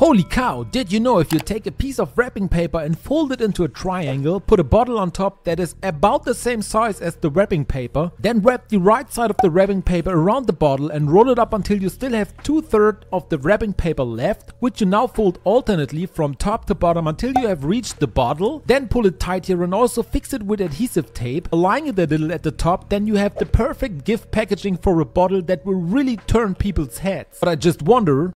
Holy cow, did you know if you take a piece of wrapping paper and fold it into a triangle, put a bottle on top that is about the same size as the wrapping paper, then wrap the right side of the wrapping paper around the bottle and roll it up until you still have two thirds of the wrapping paper left, which you now fold alternately from top to bottom until you have reached the bottle, then pull it tighter and also fix it with adhesive tape, align it a little at the top, then you have the perfect gift packaging for a bottle that will really turn people's heads. But I just wonder,